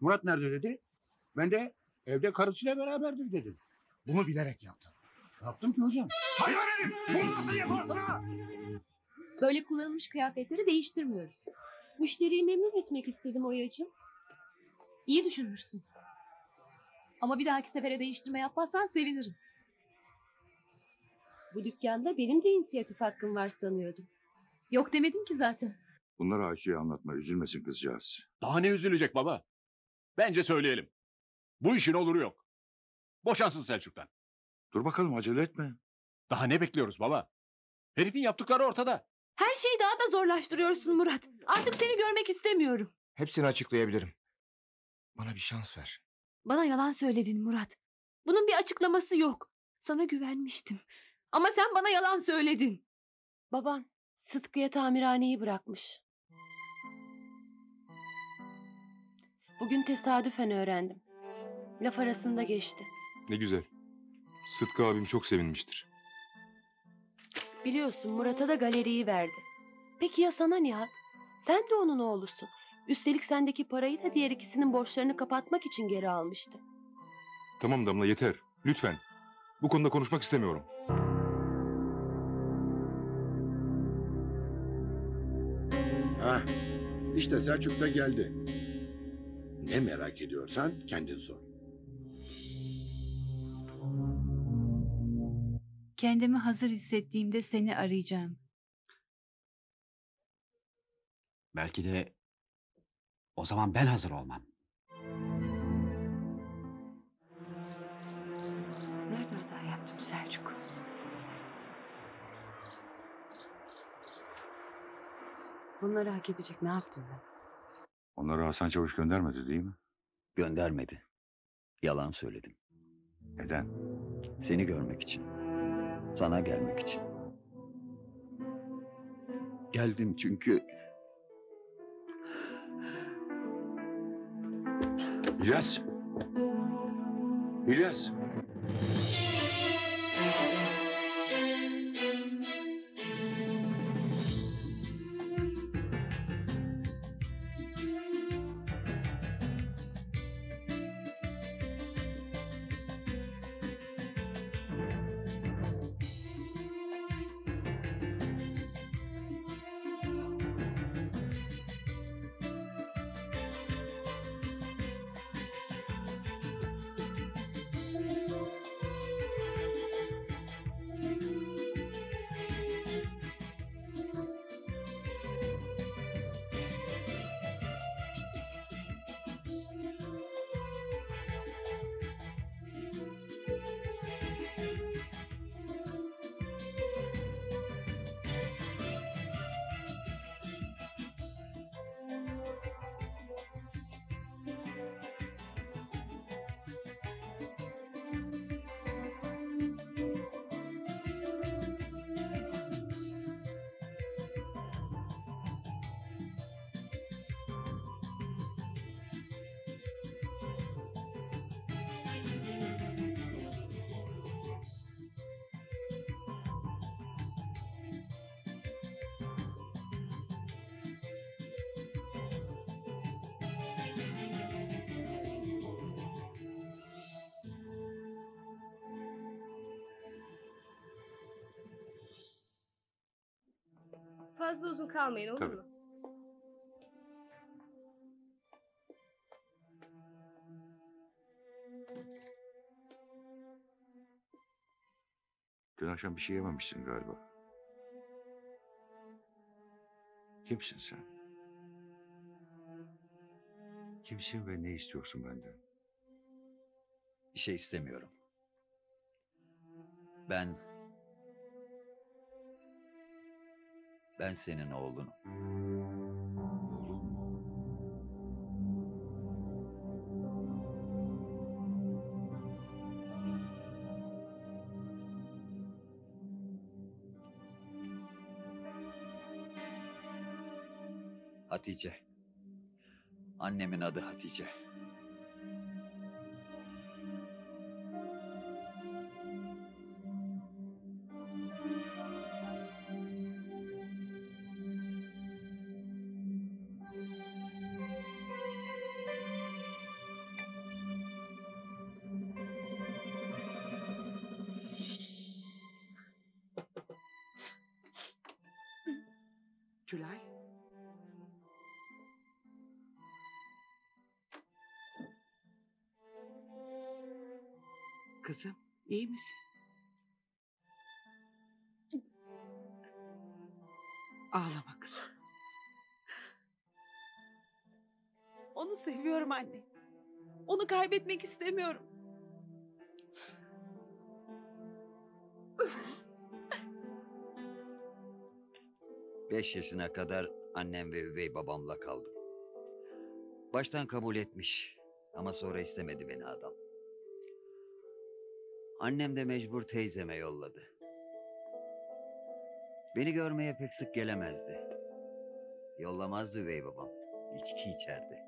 Murat nerede dedi. Ben de evde karısıyla beraberdir dedim. Bunu bilerek yaptım. Ne yaptım ki hocam? Hayvan herif! Bunu nasıl yaparsın ha? Böyle kullanılmış kıyafetleri değiştirmiyoruz. Müşteriyi memnun etmek istedim Oya'cığım. İyi düşünmüşsün. Ama bir dahaki sefere değiştirme yapmazsan sevinirim. Bu dükkanda benim de inisiyatif hakkım var sanıyordum. Yok demedim ki zaten. Bunları Ayşe'ye anlatma. Üzülmesin kızcağız. Daha ne üzülecek baba? Bence söyleyelim. Bu işin oluru yok. Boşansın Selçuk'tan. Dur bakalım acele etme. Daha ne bekliyoruz baba? Herifin yaptıkları ortada. Her şeyi daha da zorlaştırıyorsun Murat. Artık seni görmek istemiyorum. Hepsini açıklayabilirim. Bana bir şans ver. Bana yalan söyledin Murat. Bunun bir açıklaması yok. Sana güvenmiştim. Ama sen bana yalan söyledin. Baban Sıtkı'ya tamirhaneyi bırakmış. Bugün tesadüfen öğrendim. Laf arasında geçti. Ne güzel. Sıtkı abim çok sevinmiştir. Biliyorsun Murat'a da galeriyi verdi. Peki ya sana Nihat? Sen de onun oğlusun. Üstelik sendeki parayı da diğer ikisinin borçlarını kapatmak için geri almıştı. Tamam Damla yeter. Lütfen. Bu konuda konuşmak istemiyorum. Ha, işte Selçuk da geldi. Ne merak ediyorsan kendin sor. Kendimi hazır hissettiğimde seni arayacağım. Belki de o zaman ben hazır olmam. Nerede hata yaptım Selçuk? Bunları hak edecek ne yaptım ben? Onları Hasan Çavuş göndermedi değil mi? Göndermedi. Yalan söyledim. Neden? Seni görmek için. Sana gelmek için. Geldim çünkü İlyas! İlyas! Fazla uzun kalmayın olur Tabii. mu? Dün akşam bir şey yememişsin galiba. Kimsin sen? Kimsin ve ne istiyorsun benden? bir şey istemiyorum. Ben ben senin oğlunum. Hatice. Annemin adı Hatice. Kaybetmek istemiyorum. Beş yaşına kadar annem ve üvey babamla kaldım. Baştan kabul etmiş ama sonra istemedi beni adam. Annem de mecbur teyzeme yolladı. Beni görmeye pek sık gelemezdi. Yollamazdı üvey babam. İçki içerdi.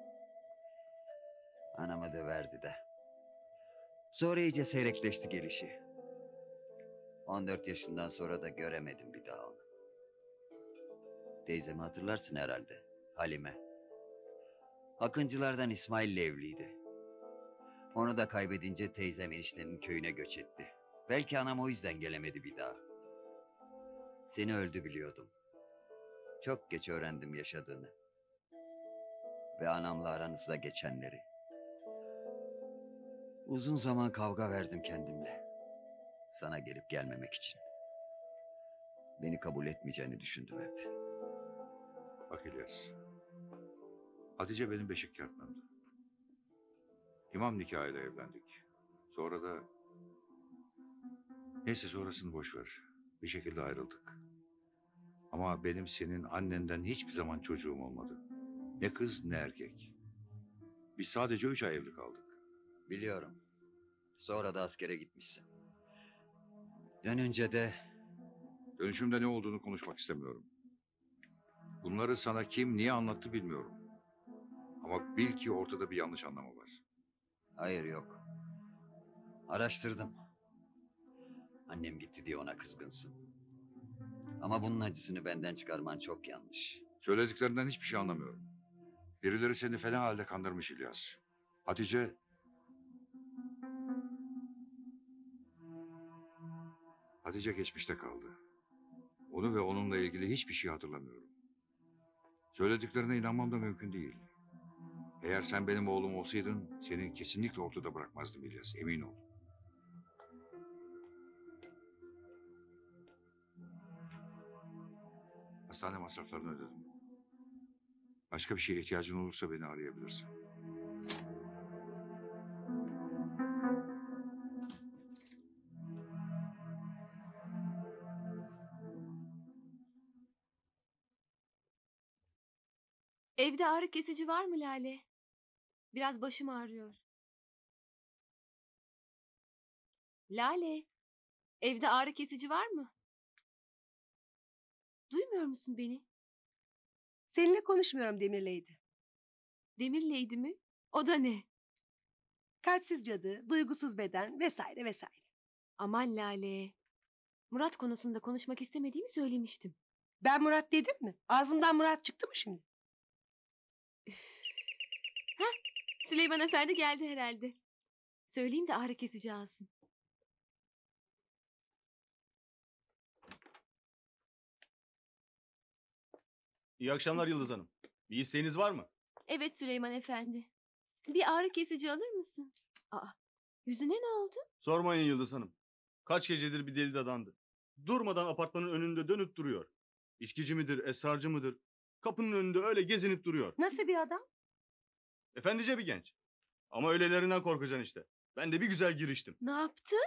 Anamı döverdi de. Sonra iyice seyrekleşti gelişi. 14 yaşından sonra da göremedim bir daha onu. Teyzemi hatırlarsın herhalde. Halime. Akıncılardan İsmail'le evliydi. Onu da kaybedince teyzem eniştenin köyüne göç etti. Belki anam o yüzden gelemedi bir daha. Seni öldü biliyordum. Çok geç öğrendim yaşadığını. Ve anamla aranızda geçenleri. Uzun zaman kavga verdim kendimle. Sana gelip gelmemek için. Beni kabul etmeyeceğini düşündüm hep. Bak İlyas. Hatice benim beşik kertmemdi. İmam nikahıyla evlendik. Sonra da... Neyse sonrasını boş ver. Bir şekilde ayrıldık. Ama benim senin annenden hiçbir zaman çocuğum olmadı. Ne kız ne erkek. Biz sadece üç ay evli kaldık. Biliyorum. Sonra da askere gitmişsin. Dönünce de Dönüşümde ne olduğunu konuşmak istemiyorum. Bunları sana kim niye anlattı bilmiyorum. Ama bil ki ortada bir yanlış anlama var. hayır yok. Araştırdım. Annem gitti diye ona kızgınsın. Ama bunun acısını benden çıkarman çok yanlış. Söylediklerinden hiçbir şey anlamıyorum. Birileri seni fena halde kandırmış İlyas. Hatice... Hatice geçmişte kaldı. Onu ve onunla ilgili hiçbir şey hatırlamıyorum. Söylediklerine inanmam da mümkün değil. Eğer sen benim oğlum olsaydın seni kesinlikle ortada bırakmazdım İlyas, emin ol. Hastane masraflarını ödedim. Başka bir şeye ihtiyacın olursa beni arayabilirsin. Evde ağrı kesici var mı Lale? Biraz başım ağrıyor. Lale, evde ağrı kesici var mı? Duymuyor musun beni? Seninle konuşmuyorum Demirleydi. Demirleydi mi? O da ne? Kalpsiz cadı, duygusuz beden vesaire vesaire. Aman Lale. Murat konusunda konuşmak istemediğimi söylemiştim. Ben Murat dedim mi? Ağzımdan Murat çıktı mı şimdi? Süleyman Efendi geldi herhalde. Söyleyeyim de ağrı kesici alsın. İyi akşamlar Yıldız Hanım. Bir isteğiniz var mı? Evet Süleyman Efendi. Bir ağrı kesici alır mısın? Aa, yüzüne ne oldu? Sormayın Yıldız Hanım. Kaç gecedir bir deli dadandı. Durmadan apartmanın önünde dönüp duruyor. İçkici midir, esrarcı mıdır? Kapının önünde öyle gezinip duruyor. Nasıl bir adam? Efendice bir genç. Ama öylelerinden korkacaksın işte. Ben de bir güzel giriştim. Ne yaptın?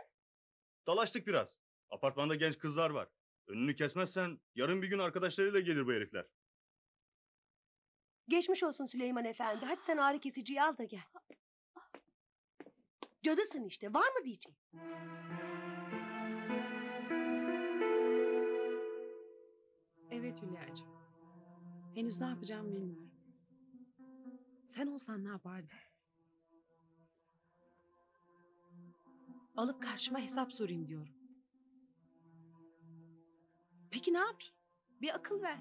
Dalaştık biraz. Apartmanda genç kızlar var. Önünü kesmezsen yarın bir gün arkadaşlarıyla gelir bu herifler. Geçmiş olsun Süleyman Efendi. Hadi sen ağrı kesiciyi al da gel. Cadısın işte. Var mı diyeceğim? Evet Hülya'cığım. Henüz ne yapacağımı bilmiyorum. Sen olsan ne yapardın? Alıp karşıma hesap sorayım diyorum. Peki ne yapayım? Bir akıl ver.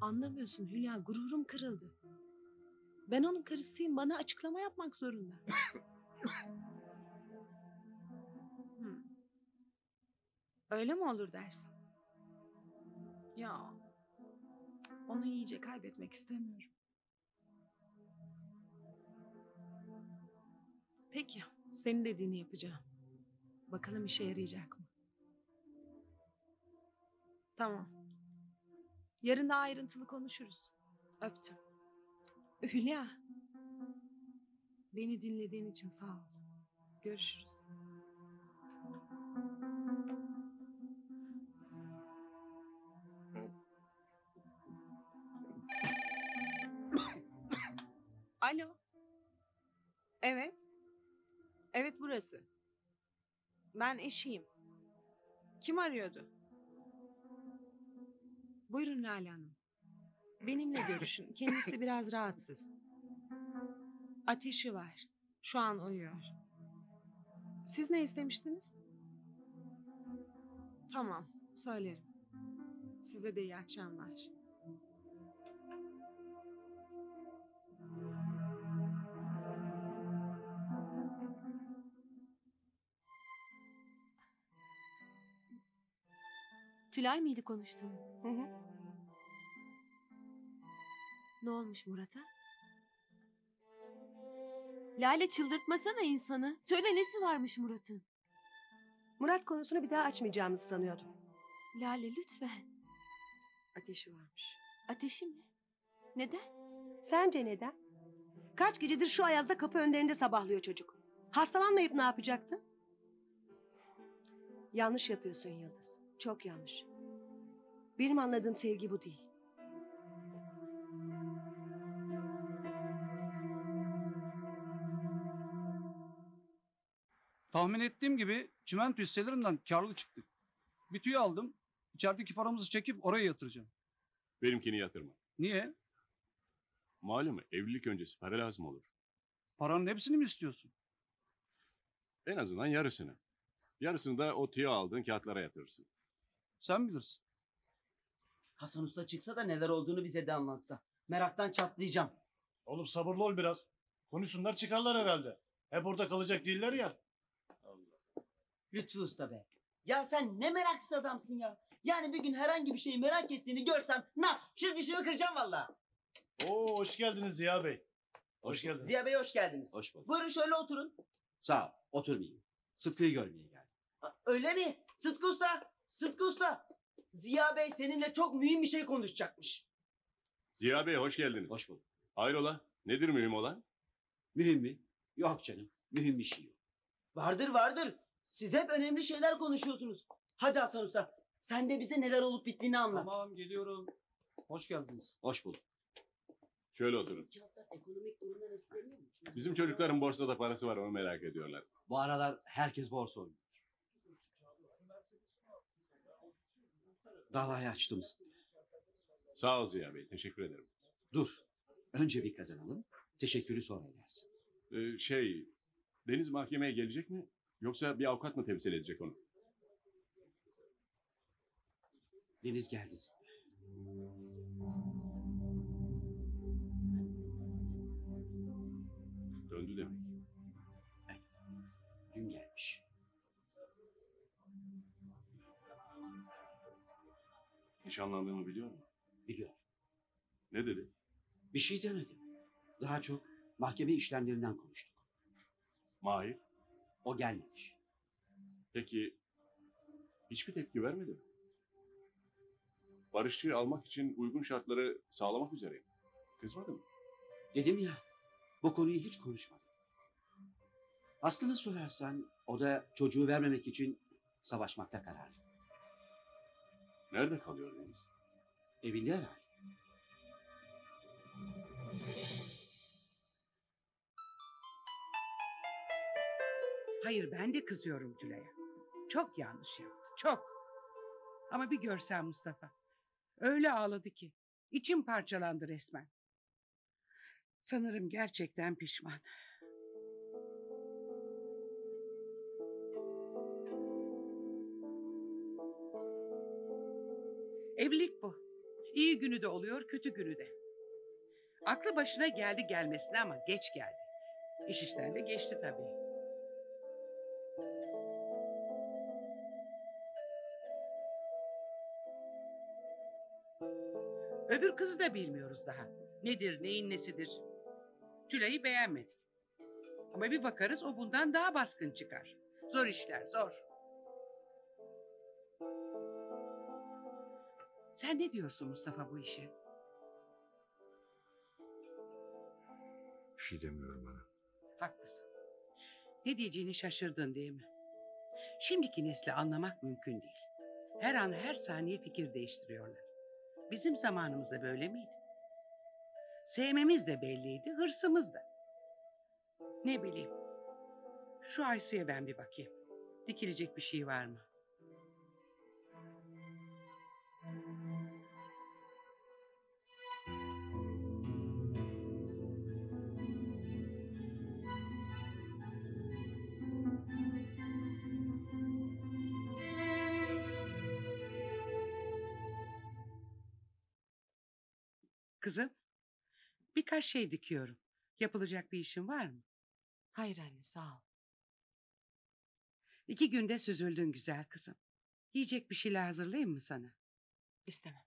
Anlamıyorsun Hülya, gururum kırıldı. Ben onun karısıyım, bana açıklama yapmak zorunda. Öyle mi olur dersin? Ya onu iyice kaybetmek istemiyorum. Peki, senin dediğini yapacağım. Bakalım işe yarayacak mı? Tamam. Yarın daha ayrıntılı konuşuruz. Öptüm. Hülya. Beni dinlediğin için sağ ol. Görüşürüz. Evet. Evet burası. Ben eşiyim. Kim arıyordu? Buyurun Lale Hanım. Benimle görüşün. Kendisi biraz rahatsız. Ateşi var. Şu an uyuyor. Siz ne istemiştiniz? Tamam, söylerim. Size de iyi akşamlar. Tülay mıydı konuştuğun? Hı hı. Ne olmuş Murat'a? Lale çıldırtmasana insanı. Söyle nesi varmış Murat'ın? Murat konusunu bir daha açmayacağımızı sanıyordum. Lale lütfen. Ateşi varmış. Ateşi mi? Neden? Sence neden? Kaç gecedir şu ayazda kapı önlerinde sabahlıyor çocuk. Hastalanmayıp ne yapacaktı? Yanlış yapıyorsun Yıldız. Çok yanlış. Benim anladığım sevgi bu değil. Tahmin ettiğim gibi çimento hisselerinden karlı çıktık. Bir tüy aldım. İçerideki paramızı çekip oraya yatıracağım. Benimkini yatırma. Niye? Malum evlilik öncesi para lazım olur. Paranın hepsini mi istiyorsun? En azından yarısını. Yarısını da o tüyo aldığın kağıtlara yatırırsın. Sen bilirsin. Hasan Usta çıksa da neler olduğunu bize de anlatsa. Meraktan çatlayacağım. Oğlum sabırlı ol biraz. Konuşsunlar çıkarlar herhalde. Hep orada kalacak değiller ya. Lütfü Usta be. Ya sen ne meraksız adamsın ya. Yani bir gün herhangi bir şeyi merak ettiğini görsem ne yap? Şu dişimi kıracağım valla. Oo hoş geldiniz Ziya Bey. Hoş geldiniz. Ziya Bey hoş geldiniz. Hoş bulduk. Buyurun şöyle oturun. Sağ ol. Oturmayayım. Sıtkı'yı görmeye geldim. Öyle mi? Sıtkı Usta. Sıtkı Usta. Ziya Bey seninle çok mühim bir şey konuşacakmış. Ziya Bey hoş geldiniz. Hoş bulduk. Hayrola? Nedir mühim olan? Mühim mi? Yok canım. Mühim bir şey yok. Vardır vardır. Siz hep önemli şeyler konuşuyorsunuz. Hadi Hasan Usta. Sen de bize neler olup bittiğini anlat. Tamam geliyorum. Hoş geldiniz. Hoş bulduk. Şöyle oturun. Bizim çocukların borsada parası var onu merak ediyorlar. Bu aralar herkes borsa oynuyor. Davayı açtım. Sağ ol Ziya Bey. Teşekkür ederim. Dur. Önce bir kazanalım. Teşekkürü sonra edersin. Ee, şey, Deniz mahkemeye gelecek mi? Yoksa bir avukat mı temsil edecek onu? Deniz geldi. Nişanlandığımı biliyor mu? Biliyor. Ne dedi? Bir şey demedim. Daha çok mahkeme işlemlerinden konuştuk. Mahir. O gelmemiş. Peki hiçbir tepki vermedi mi? Barışçı'yı almak için uygun şartları sağlamak üzereyim. Kızmadı mı? Dedim ya, bu konuyu hiç konuşmadım. Aslını sorarsan, o da çocuğu vermemek için savaşmakta kararlı. Nerede kalıyor Deniz? Evinde herhalde. Hayır ben de kızıyorum Tülay'a. Çok yanlış yaptı. Çok. Ama bir görsen Mustafa. Öyle ağladı ki. içim parçalandı resmen. Sanırım gerçekten pişman. Evlilik bu. İyi günü de oluyor, kötü günü de. Aklı başına geldi gelmesine ama geç geldi. İş işten de geçti tabii. Öbür kızı da bilmiyoruz daha. Nedir, neyin nesidir. Tülay'ı beğenmedik. Ama bir bakarız o bundan daha baskın çıkar. Zor işler, zor. Sen ne diyorsun Mustafa bu işe? Bir şey demiyorum bana. Haklısın. Ne diyeceğini şaşırdın değil mi? Şimdiki nesli anlamak mümkün değil. Her an her saniye fikir değiştiriyorlar. Bizim zamanımızda böyle miydi? Sevmemiz de belliydi, hırsımız da. Ne bileyim. Şu Aysu'ya ben bir bakayım. Dikilecek bir şey var mı? Kızım, birkaç şey dikiyorum. Yapılacak bir işin var mı? Hayır anne sağ ol. İki günde süzüldün güzel kızım. Yiyecek bir şeyler hazırlayayım mı sana? İstemem.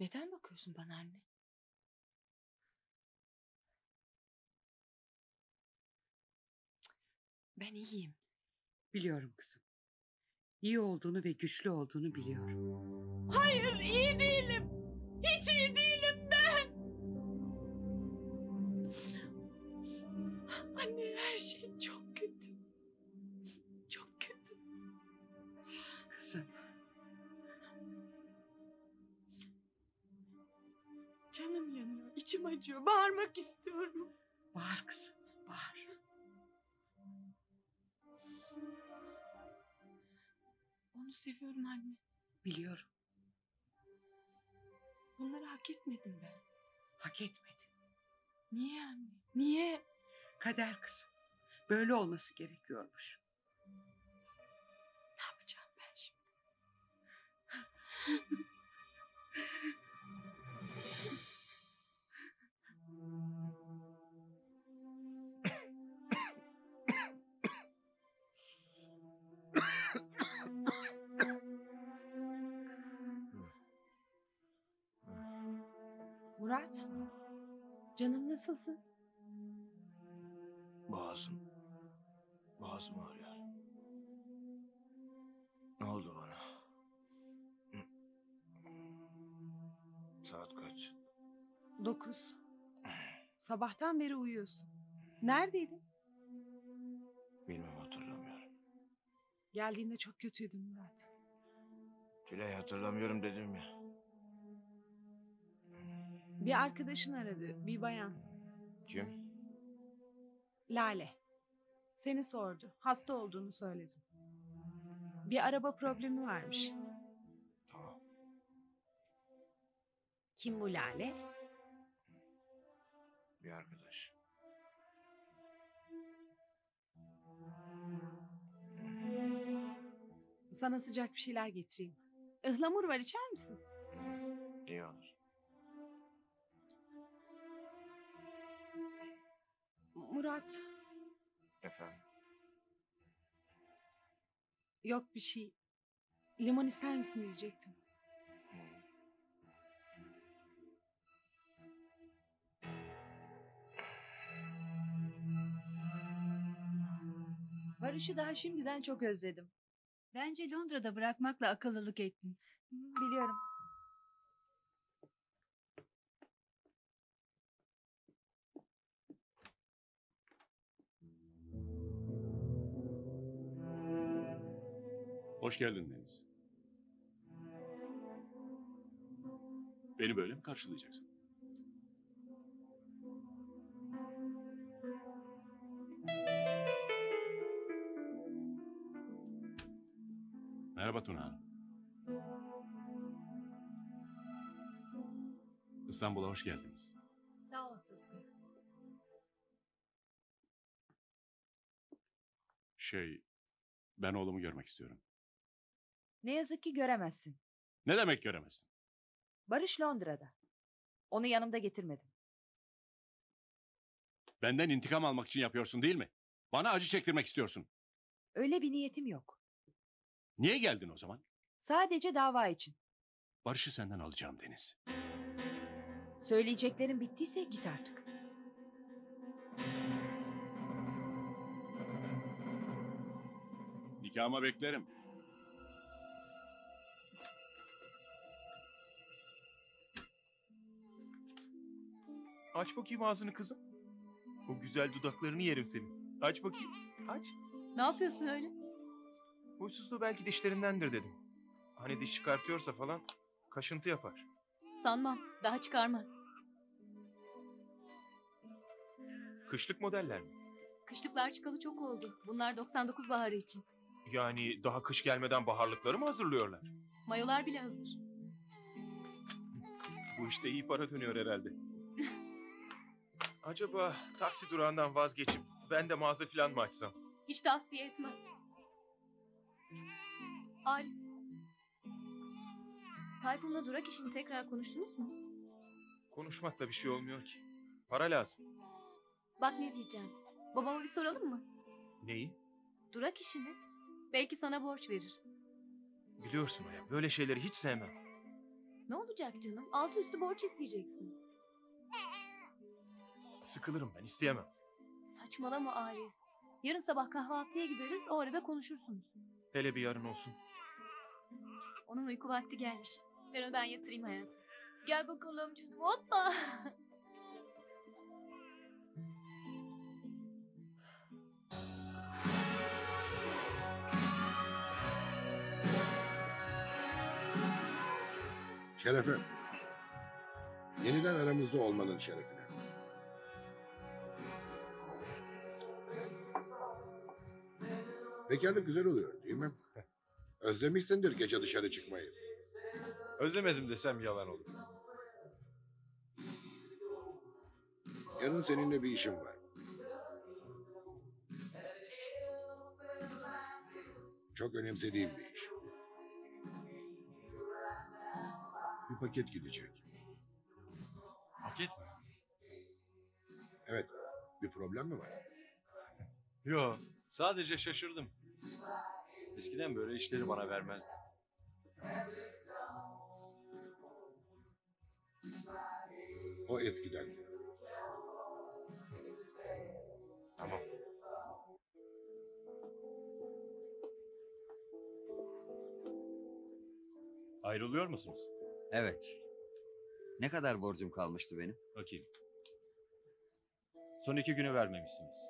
Neden bakıyorsun bana anne? Ben iyiyim. Biliyorum kızım. İyi olduğunu ve güçlü olduğunu biliyorum. Hayır iyi değilim. Hiç iyi değilim ben. Anne her şey çok kötü. Çok kötü. Kızım, Canım yanıyor. içim acıyor. Bağırmak istiyorum. bağır kızım, bağır. Onu seviyorum anne. Biliyorum, Bunları hak etmedim ben. hak etmedi. Niye anne? Niye? Kader kızım. Böyle olması gerekiyormuş. Ne yapacağım ben şimdi? Murat. Canım nasılsın? Boğazım. Boğazım ağrıyor. Ne oldu bana? Saat kaç? Dokuz. Sabahtan beri uyuyorsun. Neredeydin? Bilmem hatırlamıyorum. Geldiğinde çok kötüydün Murat. Tülay hatırlamıyorum dedim ya. Bir arkadaşın aradı. Bir bayan. Kim? Lale. Seni sordu. Hasta olduğunu söyledim. Bir araba problemi varmış. Tamam. Kim bu Lale? Bir arkadaş. Sana sıcak bir şeyler getireyim. Ihlamur var içer misin? İyi olur. Murat. Efendim? Yok bir şey. Limon ister misin diyecektim. Barış'ı daha şimdiden çok özledim. Bence Londra'da bırakmakla akıllılık ettin. Biliyorum. Hoş geldin Deniz. Beni böyle mi karşılayacaksın? Merhaba Tuna Hanım. İstanbul'a hoş geldiniz. Sağ ol Sıtkı. Şey, ben oğlumu görmek istiyorum. Ne yazık ki göremezsin. Ne demek göremezsin? Barış Londra'da. Onu yanımda getirmedim. Benden intikam almak için yapıyorsun değil mi? Bana acı çektirmek istiyorsun. Öyle bir niyetim yok. Niye geldin o zaman? Sadece dava için. Barış'ı senden alacağım Deniz. Söyleyeceklerin bittiyse git artık. Nikahıma beklerim. Aç bakayım ağzını kızım. O güzel dudaklarını yerim senin. Aç bakayım. Aç. Ne yapıyorsun öyle? Huysuzluğu belki dişlerindendir dedim. Hani diş çıkartıyorsa falan kaşıntı yapar. Sanmam. Daha çıkarmaz. Kışlık modeller mi? Kışlıklar çıkalı çok oldu. Bunlar 99 baharı için. Yani daha kış gelmeden baharlıkları mı hazırlıyorlar? Mayolar bile hazır. Bu işte iyi para dönüyor herhalde. Acaba taksi durağından vazgeçip ben de mağaza falan mı açsam? Hiç tavsiye etmem. Arif. Tayfun'la durak işini tekrar konuştunuz mu? Konuşmakla bir şey olmuyor ki. Para lazım. Bak ne diyeceğim. Babama bir soralım mı? Neyi? Durak işini. Belki sana borç verir. Biliyorsun Aya, böyle şeyleri hiç sevmem. Ne olacak canım? Altı üstü borç isteyeceksin. Sıkılırım ben, isteyemem. Saçmalama Arif. Yarın sabah kahvaltıya gideriz, o arada konuşursunuz. Hele bir yarın olsun. Onun uyku vakti gelmiş. Ver onu ben yatırayım hayatım. Gel bakalım canım, hoppa. Şerefe. Yeniden aramızda olmanın şerefine. Bekarlık güzel oluyor değil mi? Özlemişsindir gece dışarı çıkmayı. Özlemedim desem yalan olur. Yarın seninle bir işim var. Çok önemsediğim bir iş. Bir paket gidecek. Paket mi? Evet. Bir problem mi var? Yo, sadece şaşırdım. Eskiden böyle işleri bana vermezdi. O eskiden. Tamam. Ayrılıyor musunuz? Evet. Ne kadar borcum kalmıştı benim? Bakayım. Son iki günü vermemişsiniz.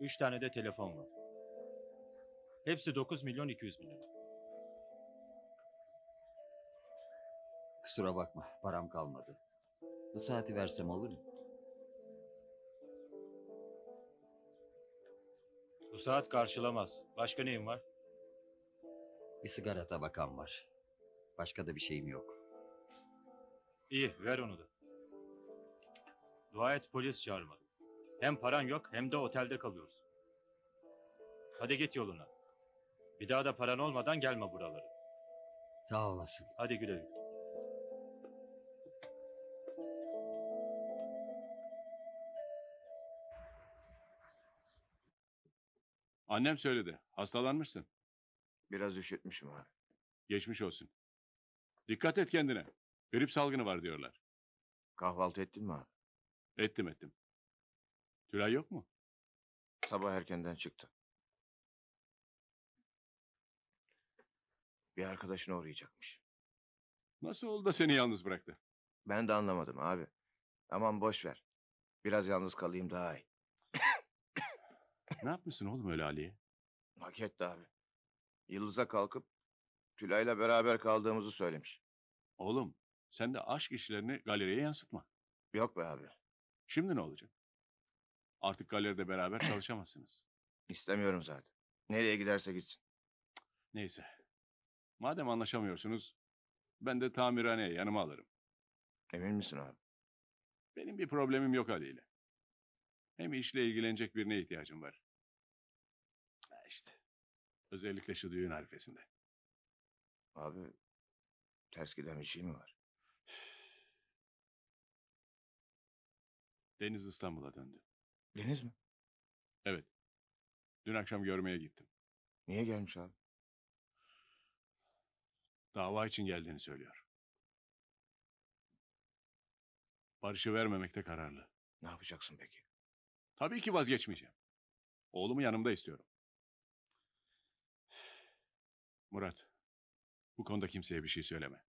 Üç tane de telefon var. Hepsi 9 milyon 200 bin lira. Kusura bakma, param kalmadı. Bu saati versem olur mu? Bu saat karşılamaz. Başka neyin var? Bir sigara tabakam var. Başka da bir şeyim yok. İyi, ver onu da. Dua et polis çağırmadı. Hem paran yok hem de otelde kalıyorsun. Hadi git yoluna. Bir daha da paran olmadan gelme buralara. Sağ olasın. Hadi güle güle. Annem söyledi. Hastalanmışsın. Biraz üşütmüşüm abi. Geçmiş olsun. Dikkat et kendine. Grip salgını var diyorlar. Kahvaltı ettin mi abi? Ettim ettim. Tülay yok mu? Sabah erkenden çıktı. Bir arkadaşına uğrayacakmış. Nasıl oldu da seni yalnız bıraktı? Ben de anlamadım abi. Aman boş ver. Biraz yalnız kalayım daha iyi. Ne yapmışsın oğlum öyle Ali'ye? Hak etti abi. Yıldız'a kalkıp Tülay'la beraber kaldığımızı söylemiş. Oğlum sen de aşk işlerini galeriye yansıtma. Yok be abi. Şimdi ne olacak? Artık galeride beraber çalışamazsınız. İstemiyorum zaten. Nereye giderse gitsin. Neyse. Madem anlaşamıyorsunuz ben de tamirhaneye yanıma alırım. Emin misin abi? Benim bir problemim yok Ali ile. Hem işle ilgilenecek birine ihtiyacım var. Ha işte. Özellikle şu düğün harifesinde. Abi ters giden bir şey mi var? Deniz İstanbul'a döndü. Deniz mi? Evet. Dün akşam görmeye gittim. Niye gelmiş abi? Dava için geldiğini söylüyor. Barış'ı vermemekte kararlı. Ne yapacaksın peki? Tabii ki vazgeçmeyeceğim. Oğlumu yanımda istiyorum. Murat, bu konuda kimseye bir şey söyleme.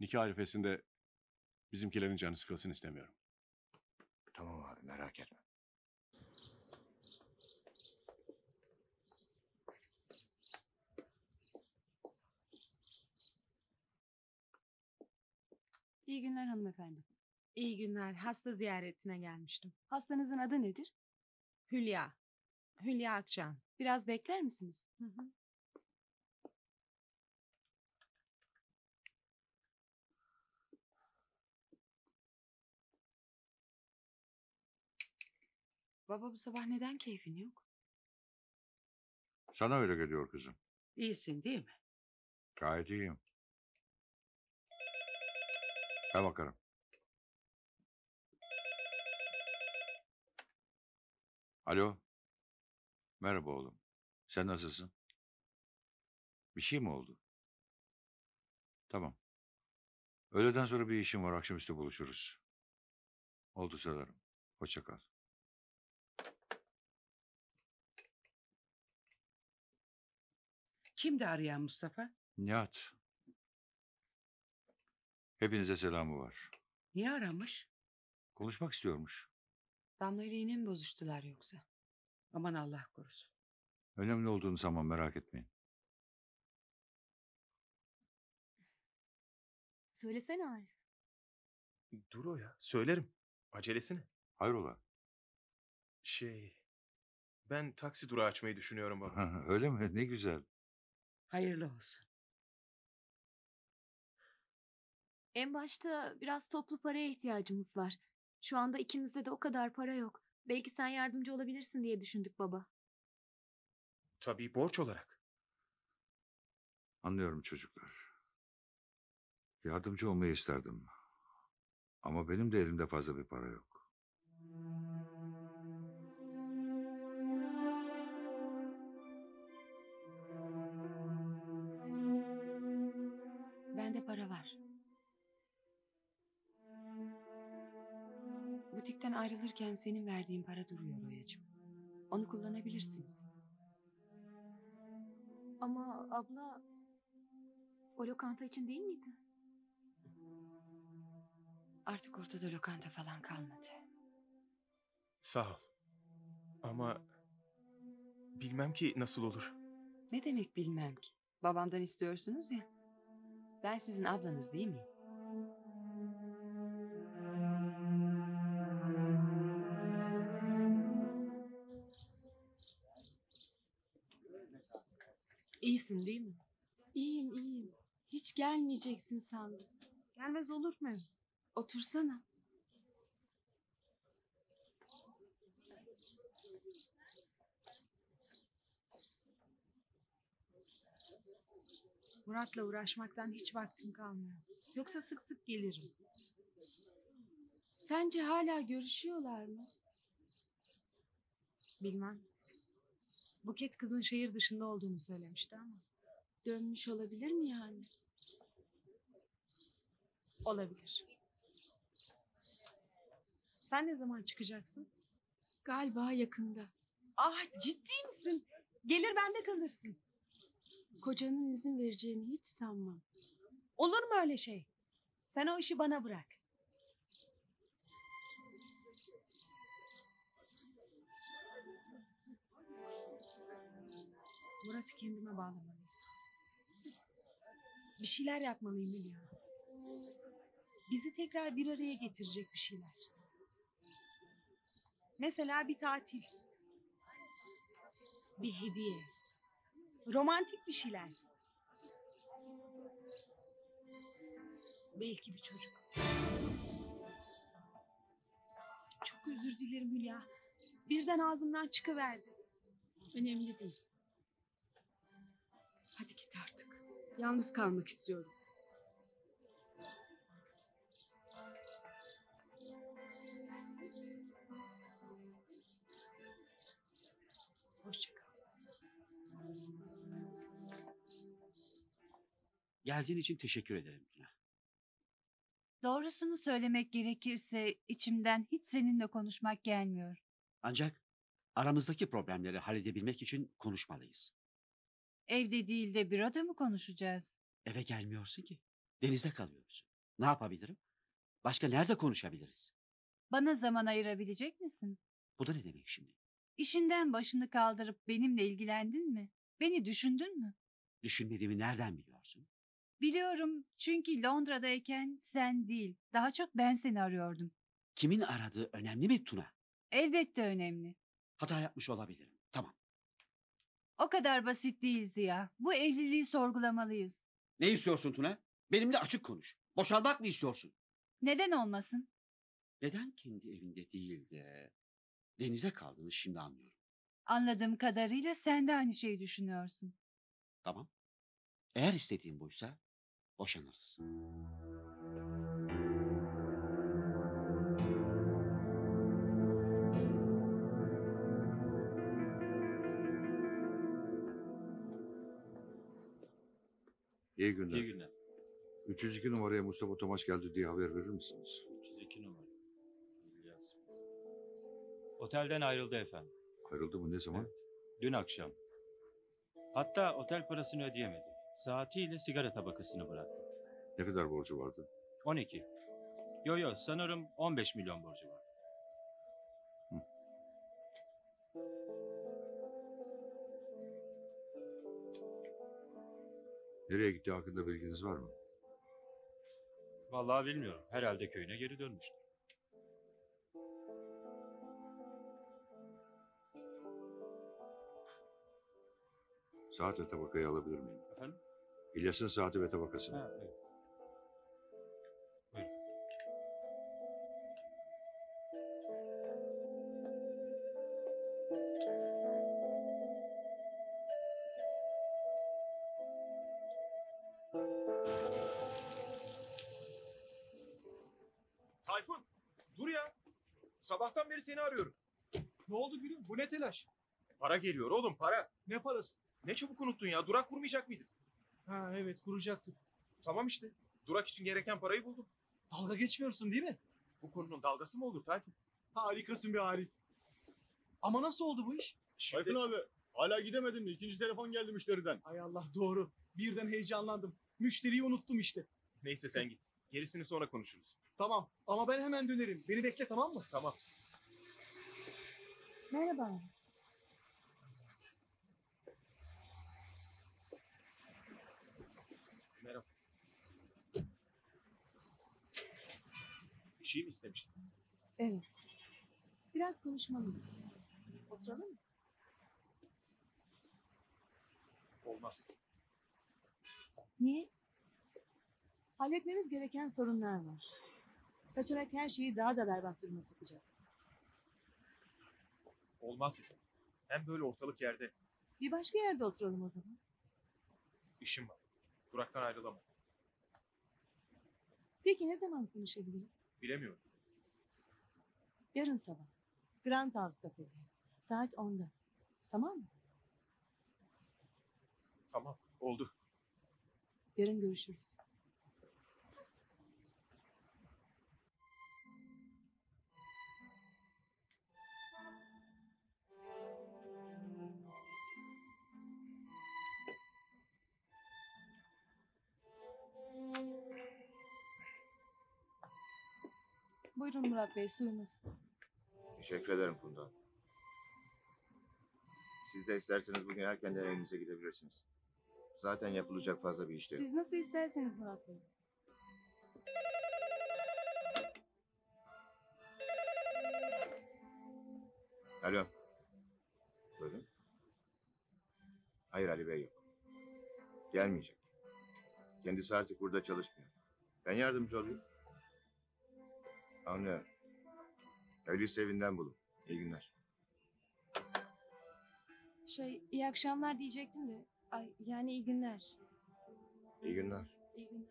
Nikah arifesinde bizimkilerin canı sıkılsın istemiyorum. Tamam abi merak etme. İyi günler hanımefendi. İyi günler. Hasta ziyaretine gelmiştim. Hastanızın adı nedir? Hülya. Hülya Akçan. Biraz bekler misiniz? Hı hı. Baba bu sabah neden keyfin yok? Sana öyle geliyor kızım. İyisin değil mi? Gayet iyiyim. Gel bakalım. Alo. Merhaba oğlum. Sen nasılsın? Bir şey mi oldu? Tamam. Öğleden sonra bir işim var. Akşamüstü buluşuruz. Oldu sanırım. Hoşça kal. Kimdi arayan Mustafa? Nihat. Hepinize selamı var. Niye aramış? Konuşmak istiyormuş. Damla ile yine mi bozuştular yoksa? Aman Allah korusun. Önemli olduğunu sanmam merak etmeyin. Söylesene Arif. Dur o ya. Söylerim. Acelesi ne? Hayrola? Şey... Ben taksi durağı açmayı düşünüyorum baba. Öyle mi? Ne güzel. Hayırlı olsun. En başta biraz toplu paraya ihtiyacımız var. Şu anda ikimizde de o kadar para yok. Belki sen yardımcı olabilirsin diye düşündük baba. Tabii borç olarak. Anlıyorum çocuklar. Yardımcı olmayı isterdim. Ama benim de elimde fazla bir para yok. Bende para Butikten ayrılırken senin verdiğin para duruyor Oya'cığım. Onu kullanabilirsiniz. Ama abla o lokanta için değil miydi? Artık ortada lokanta falan kalmadı. Sağ ol. Ama... Bilmem ki nasıl olur. Ne demek bilmem ki. Babamdan istiyorsunuz ya. Ben sizin ablanız değil miyim? Hiç gelmeyeceksin sandım. Gelmez olur mu? Otursana. Murat'la uğraşmaktan hiç vaktim kalmıyor. Yoksa sık sık gelirim. Sence hala görüşüyorlar mı? Bilmem. Buket kızın şehir dışında olduğunu söylemişti ama. Dönmüş olabilir mi yani? Olabilir. Sen ne zaman çıkacaksın? Galiba yakında. Ah ciddi misin? Gelir bende kalırsın. Kocanın izin vereceğini hiç sanmam. Olur mu öyle şey? Sen o işi bana bırak. Murat'ı kendime bağlamalıyım. Bir şeyler yapmalıyım Hülya. Bizi tekrar bir araya getirecek bir şeyler. Mesela bir tatil. Bir hediye. Romantik bir şeyler. Belki bir çocuk. Çok özür dilerim Hülya. Birden ağzımdan çıkıverdi. Önemli değil. Hadi git artık. Yalnız kalmak istiyorum. Geldiğin için teşekkür ederim Tuna. Doğrusunu söylemek gerekirse içimden hiç seninle konuşmak gelmiyor. Ancak aramızdaki problemleri halledebilmek için konuşmalıyız. Evde değil de büroda mı konuşacağız? Eve gelmiyorsun ki. Denizde kalıyoruz. Ne yapabilirim? Başka nerede konuşabiliriz? Bana zaman ayırabilecek misin? Bu da ne demek şimdi? İşinden başını kaldırıp benimle ilgilendin mi? Beni düşündün mü? Düşünmediğimi nereden biliyorsun? Biliyorum çünkü Londra'dayken sen değil, daha çok ben seni arıyordum. Kimin aradığı önemli mi Tuna? Elbette önemli. Hata yapmış olabilirim. Tamam. O kadar basit değil Ziya. Bu evliliği sorgulamalıyız. Ne istiyorsun Tuna? Benimle açık konuş. Boşanmak mı istiyorsun? Neden olmasın? Neden kendi evinde değil de denize kaldığını şimdi anlıyorum. Anladığım kadarıyla sen de aynı şeyi düşünüyorsun. Tamam. Eğer istediğin buysa boşanırız. İyi günler. İyi günler. 302 numaraya Mustafa Tomaş geldi diye haber verir misiniz? 32 numara. Otelden ayrıldı efendim. Ayrıldı mı ne zaman? Dün akşam. Hatta otel parasını ödeyemedi. Saatiyle sigara tabakasını bıraktı. Ne kadar borcu vardı? 12. Yo yo sanırım 15 milyon borcu var. Nereye gittiği hakkında bilginiz var mı? Vallahi bilmiyorum. Herhalde köyüne geri dönmüştür. Saat ve tabakayı alabilir miyim? Efendim? İlyas'ın saati ve tabakasını. Ha, evet. Buyurun. Tayfun dur ya. Sabahtan beri seni arıyorum. Ne oldu gülüm? Bu ne telaş? Para geliyor oğlum para. Ne parası? Ne çabuk unuttun ya. Durak kurmayacak mıydık? Ha evet kuracaktık. Tamam işte. Durak için gereken parayı buldum. Dalga geçmiyorsun değil mi? Bu konunun dalgası mı olur Tayfun? Harikasın bir Arif. Ama nasıl oldu bu iş? Tayfun abi hala gidemedin mi? İkinci telefon geldi müşteriden. Hay Allah doğru. Birden heyecanlandım. Müşteriyi unuttum işte. Neyse sen git. Gerisini sonra konuşuruz. Tamam ama ben hemen dönerim. Beni bekle tamam mı? Tamam. Merhaba. Şey mi istemiştin? Evet. Biraz konuşmalıyız. Oturalım mı? Olmaz. Niye? Halletmemiz gereken sorunlar var. Kaçarak her şeyi daha da berbat duruma sokacağız. Olmaz dedim. Hem böyle ortalık yerde. Bir başka yerde oturalım o zaman. işim var. Duraktan ayrılamam. Peki ne zaman konuşabiliriz? Bilemiyorum. Yarın sabah. Grand House Cafe'de. Saat 10'da. Tamam mı? Tamam. Oldu. Yarın görüşürüz. Buyurun Murat Bey suyunuz. Teşekkür ederim Funda. Siz de isterseniz bugün erkenden evinize gidebilirsiniz. Zaten yapılacak fazla bir iş de yok. Siz nasıl isterseniz Murat Bey. Alo. Buyurun. Hayır Ali Bey yok. Gelmeyecek. Kendisi artık burada çalışmıyor. Ben yardımcı olayım. Anlıyorum. Öyleyse evinden bulun. İyi günler. Şey iyi akşamlar diyecektim de. Ay yani iyi günler. İyi günler. İyi günler.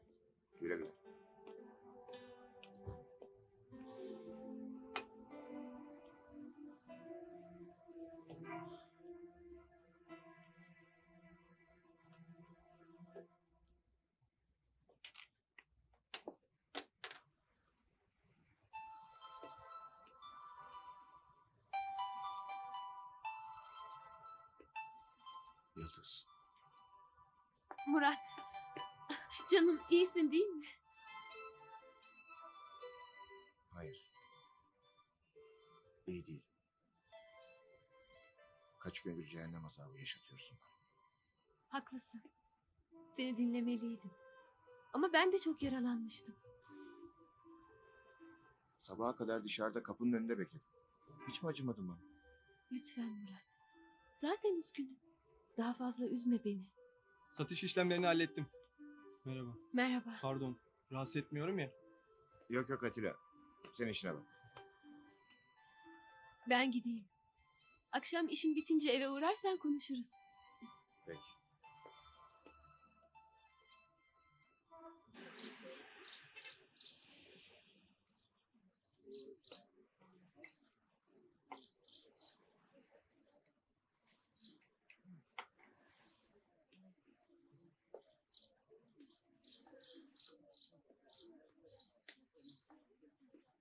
Güle güle. İyisin değil mi? Hayır. İyi değil. Kaç gündür cehennem azabı yaşatıyorsun. Haklısın. Seni dinlemeliydim. Ama ben de çok yaralanmıştım. Sabaha kadar dışarıda kapının önünde bekledim. Hiç mi acımadın bana? Lütfen Murat. Zaten üzgünüm. Daha fazla üzme beni. Satış işlemlerini hallettim. Merhaba. Merhaba. Pardon. Rahatsız etmiyorum ya. Yok yok Atilla. Sen işine bak. Ben gideyim. Akşam işin bitince eve uğrarsan konuşuruz. Peki.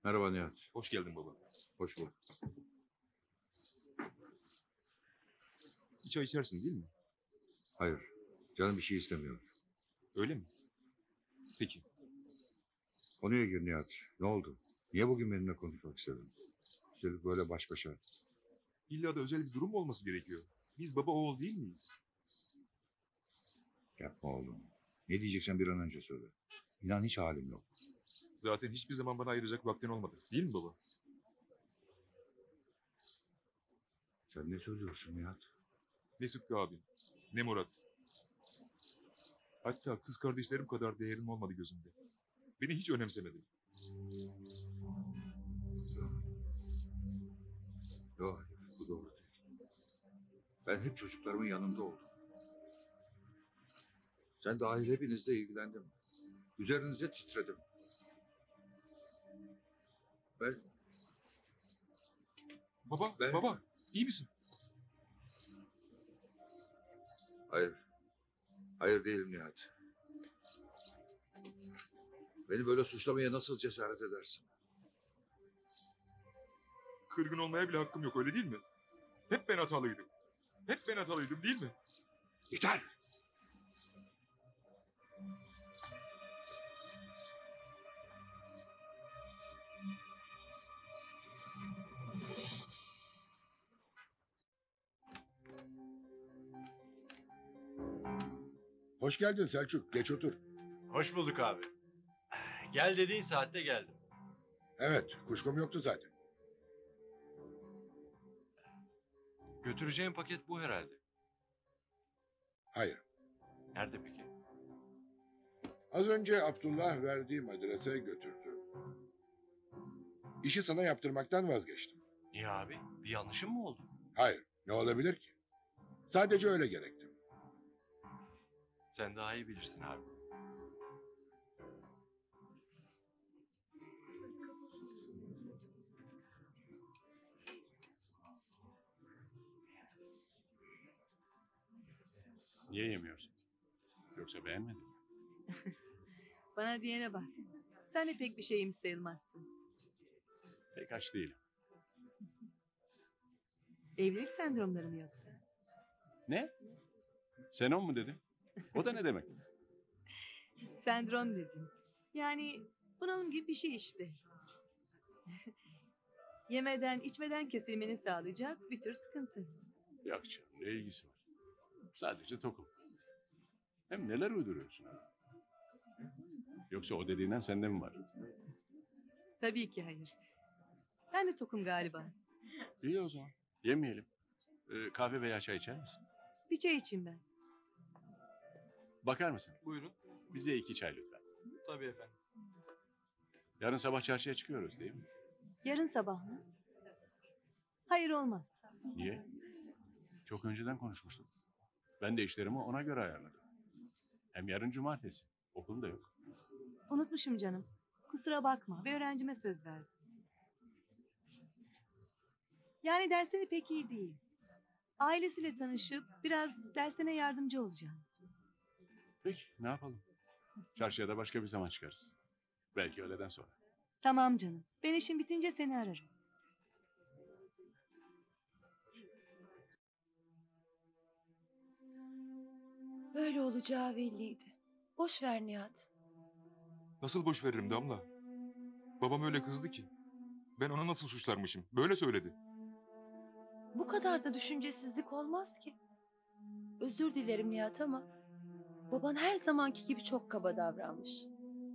Merhaba Nihat. Hoş geldin baba. Hoş bulduk. Bir çay içersin değil mi? Hayır. Canım bir şey istemiyor. Öyle mi? Peki. Konuya gir Nihat. Ne oldu? Niye bugün benimle konuşmak istedin? Üstelik böyle baş başa. İlla da özel bir durum mu olması gerekiyor? Biz baba oğul değil miyiz? Yapma oğlum. Ne diyeceksen bir an önce söyle. İnan hiç halim yok. Zaten hiçbir zaman bana ayıracak vaktin olmadı. Değil mi baba? Sen ne söylüyorsun Nihat? Ne Sıtkı abi, ne Murat. Hatta kız kardeşlerim kadar değerim olmadı gözümde. Beni hiç önemsemedi. Yok, bu doğru değil. Ben hep çocuklarımın yanında oldum. Sen dahil hepinizle ilgilendim. Üzerinizde titredim. Ben... Baba, Ben- baba, iyi misin? Hayır. Hayır değilim Nihat. Beni böyle suçlamaya nasıl cesaret edersin? Kırgın olmaya bile hakkım yok öyle değil mi? Hep ben hatalıydım. Hep ben hatalıydım değil mi? Yeter! Hoş geldin Selçuk. Geç otur. Hoş bulduk abi. Gel dediğin saatte geldim. Evet, kuşkum yoktu zaten. Götüreceğim paket bu herhalde. Hayır. Nerede peki? Az önce Abdullah verdiğim adrese götürdü. İşi sana yaptırmaktan vazgeçtim. Niye abi? Bir yanlışım mı oldu? Hayır, ne olabilir ki? Sadece öyle gerekti. Sen daha iyi bilirsin abi. Niye yemiyorsun? Yoksa beğenmedin mi? Bana diyene bak. Sen de pek bir şeyimiz sayılmazsın. Pek aç değilim. Evlilik sendromları mı yoksa? Ne? Senon mu dedin? O da ne demek? Sendrom dedim. Yani bunalım gibi bir şey işte. Yemeden, içmeden kesilmeni sağlayacak bir tür sıkıntı. Yok canım ne ilgisi var? Sadece tokum. Hem neler uyduruyorsun? Yoksa o dediğinden sende mi var? Tabii ki hayır. Ben de tokum galiba. İyi o zaman. Yemeyelim. Ee, kahve veya çay içer misin? Bir çay içeyim ben. Bakar mısın? Buyurun. Bize iki çay lütfen. Tabii efendim. Yarın sabah çarşıya çıkıyoruz değil mi? Yarın sabah mı? Hayır olmaz. Niye? Çok önceden konuşmuştuk. Ben de işlerimi ona göre ayarladım. Hem yarın cumartesi. Okulum da yok. Unutmuşum canım. Kusura bakma. Bir öğrencime söz verdim. Yani dersleri pek iyi değil. Ailesiyle tanışıp biraz derslerine yardımcı olacağım. Peki ne yapalım? Çarşıya da başka bir zaman çıkarız. Belki öğleden sonra. Tamam canım. Ben işim bitince seni ararım. Böyle olacağı belliydi. Boş ver Nihat. Nasıl boş veririm Damla? Babam öyle kızdı ki. Ben ona nasıl suçlarmışım? Böyle söyledi. Bu kadar da düşüncesizlik olmaz ki. Özür dilerim Nihat ama baban her zamanki gibi çok kaba davranmış.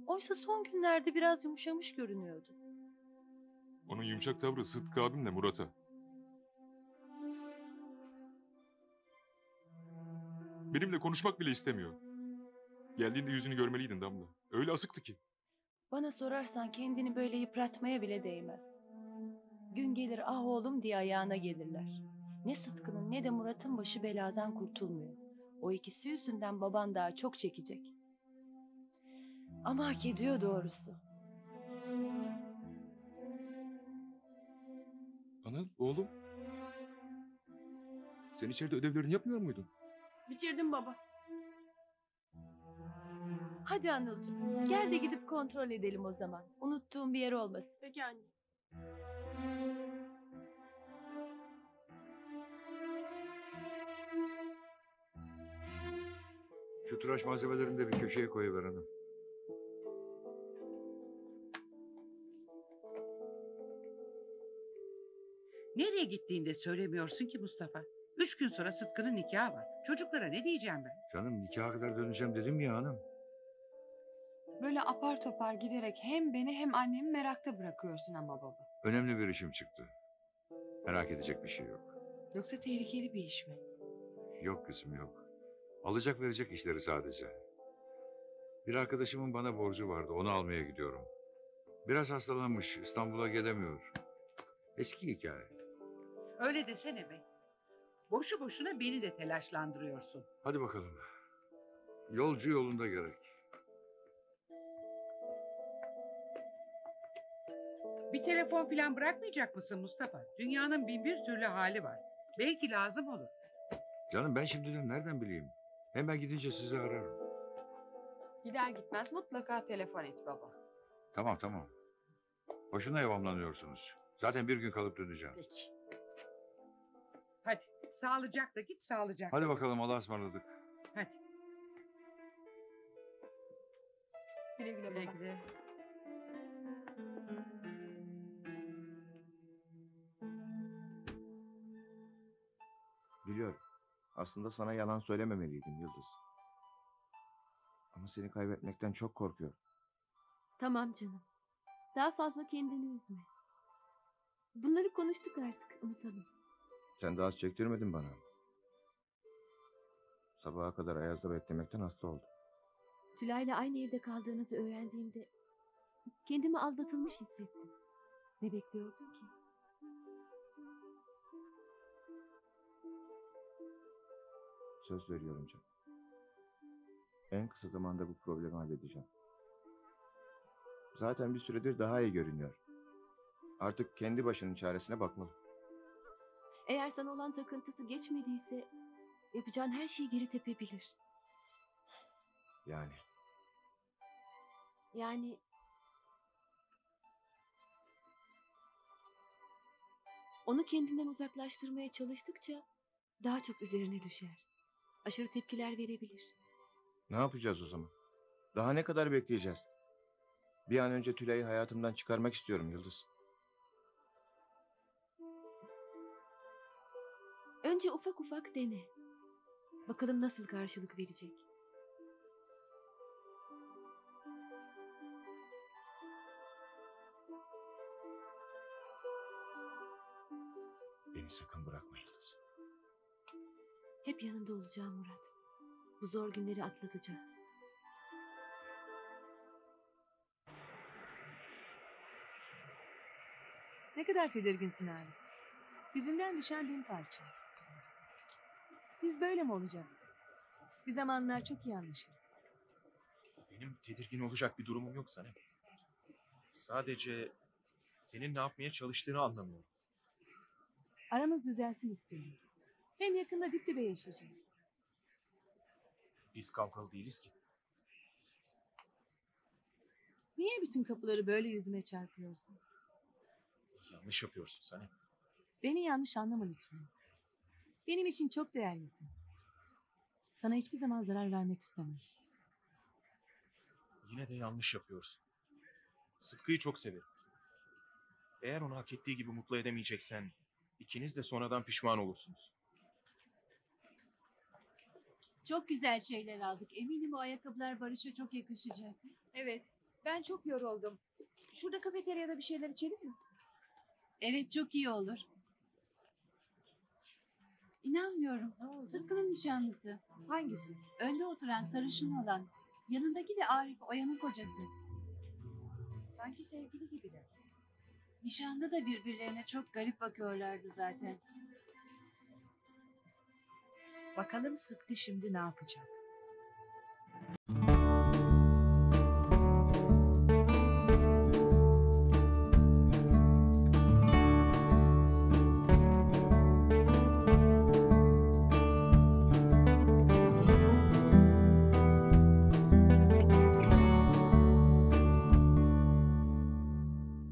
Oysa son günlerde biraz yumuşamış görünüyordu. Onun yumuşak tavrı Sıtkı abimle Murat'a. Benimle konuşmak bile istemiyor. Geldiğinde yüzünü görmeliydin Damla. Öyle asıktı ki. Bana sorarsan kendini böyle yıpratmaya bile değmez. Gün gelir ah oğlum diye ayağına gelirler. Ne Sıtkı'nın ne de Murat'ın başı beladan kurtulmuyor. O ikisi yüzünden baban daha çok çekecek. Ama hak ediyor doğrusu. Anıl, oğlum. Sen içeride ödevlerini yapmıyor muydun? Bitirdim baba. Hadi Anılcığım gel de gidip kontrol edelim o zaman. Unuttuğum bir yer olmasın. Peki anne. Tıraş malzemelerini de bir köşeye koyuver hanım. Nereye gittiğini de söylemiyorsun ki Mustafa. Üç gün sonra Sıtkı'nın nikahı var. Çocuklara ne diyeceğim ben? Canım nikaha kadar döneceğim dedim ya hanım. Böyle apar topar giderek hem beni hem annemi merakta bırakıyorsun ama baba. Önemli bir işim çıktı. Merak edecek bir şey yok. Yoksa tehlikeli bir iş mi? Yok kızım yok. Alacak verecek işleri sadece. Bir arkadaşımın bana borcu vardı. Onu almaya gidiyorum. Biraz hastalanmış. İstanbul'a gelemiyor. Eski hikaye. Öyle desene be. Boşu boşuna beni de telaşlandırıyorsun. Hadi bakalım. Yolcu yolunda gerek. Bir telefon falan bırakmayacak mısın Mustafa? Dünyanın bin bir türlü hali var. Belki lazım olur. Canım ben şimdiden nereden bileyim? Hemen gidince sizi ararım. Gider gitmez mutlaka telefon et baba. Tamam tamam. Boşuna evamlanıyorsunuz. Zaten bir gün kalıp döneceğim. Peki. Hadi sağlıcakla git sağlıcakla. Hadi bakalım Allah'a ısmarladık. Hadi. Güle güle baba. güle. Biliyorum. Aslında sana yalan söylememeliydim Yıldız. Ama seni kaybetmekten çok korkuyorum. Tamam canım. Daha fazla kendini üzme. Bunları konuştuk artık. Unutalım. Sen daha az çektirmedin bana. Sabaha kadar Ayaz'da beklemekten hasta oldum. Tülay'la aynı evde kaldığınızı öğrendiğimde kendimi aldatılmış hissettim. Ne bekliyordun ki? Söz veriyorum canım. En kısa zamanda bu problemi halledeceğim. Zaten bir süredir daha iyi görünüyor. Artık kendi başının çaresine bakmalı. Eğer sana olan takıntısı geçmediyse yapacağın her şeyi geri tepebilir. Yani Yani onu kendinden uzaklaştırmaya çalıştıkça daha çok üzerine düşer. Aşırı tepkiler verebilir. ne yapacağız o zaman? Daha ne kadar bekleyeceğiz? Bir an önce Tülay'ı hayatımdan çıkarmak istiyorum Yıldız. Önce ufak ufak dene. Bakalım nasıl karşılık verecek. Beni sakın bırakma Yıldız. Hep yanında olacağım Murat. Bu zor günleri atlatacağız. Ne kadar tedirginsin abi. Yüzünden düşen bin parça. Biz böyle mi olacaktık? Bir zamanlar çok iyi anlaşırdık. Benim tedirgin olacak bir durumum yok Sanem. Sadece senin ne yapmaya çalıştığını anlamıyorum. Aramız düzelsin istiyorum. Hem yakında dip dibe yaşayacağız. Biz kavgalı değiliz ki. Niye bütün kapıları böyle yüzüme çarpıyorsun? Yanlış yapıyorsun Sanem. Beni yanlış anlama lütfen. Benim için çok değerlisin. Sana hiçbir zaman zarar vermek istemem. Yine de yanlış yapıyorsun. Sıtkı'yı çok severim. Eğer onu hak ettiği gibi mutlu edemeyeceksen ikiniz de sonradan pişman olursunuz. Çok güzel şeyler aldık. Eminim o ayakkabılar Barış'a çok yakışacak. Evet. Ben çok yoruldum. Şurada kafeteryada bir şeyler içelim mi? Evet çok iyi olur. İnanmıyorum. Sıtkı'nın nişanlısı. Hangisi? Önde oturan sarışın olan. Yanındaki de Arif Oya'nın kocası. Sanki sevgili gibiler. Nişanda da birbirlerine çok garip bakıyorlardı zaten. Bakalım Sıtkı şimdi ne yapacak?